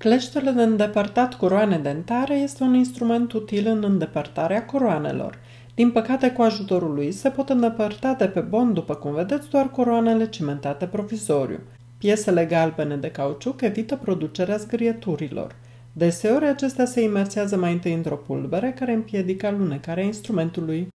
Cleștele de îndepărtat coroane dentare este un instrument util în îndepărtarea coroanelor. Din păcate, cu ajutorul lui se pot îndepărta de pe bon, după cum vedeți, doar coroanele cimentate provizoriu. Piesele galbene de cauciuc evită producerea zgârieturilor. Deseori acestea se imersează mai întâi într-o pulbere care împiedică alunecarea instrumentului.